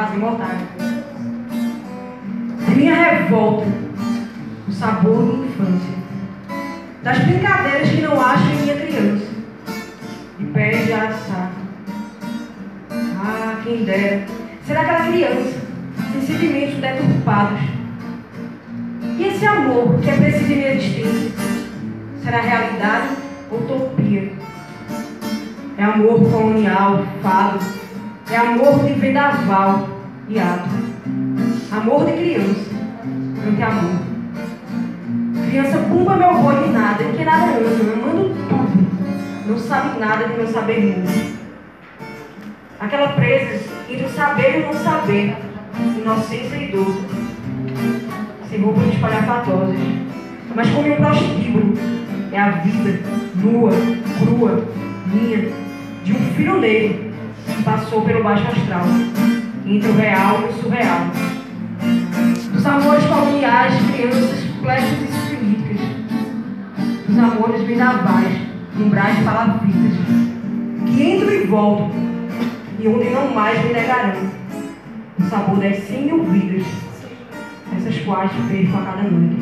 rasgo mortal. De minha revolta, o sabor da infância. Das brincadeiras que não acho em minha criança. De pés de assar. Ah, quem dera. Será aquela criança, sem sentimentos deturpados. E esse amor que é preciso em minha existência, será realidade ou utopia? É amor colonial, fado. É amor de vendaval e ato. Amor de criança, não que amor. Criança pumba meu rolo e nada, que nada ama, amando tudo. Não sabe nada de meu saber mundo. Aquela presa entre o saber e o não saber, inocência e dor. Sem roupa de espalhafatosas, mas como um prostíbulo, é a vida, nua, crua, minha, de um filho negro passou pelo baixo astral, entre o real e o surreal. Dos amores coloniais, crianças, plásticas e políticas. Dos amores vendavais, umbrais de palavricas, que entram e voltam, e onde não mais me negarão o sabor das cem mil vidas, essas quais perco a cada noite.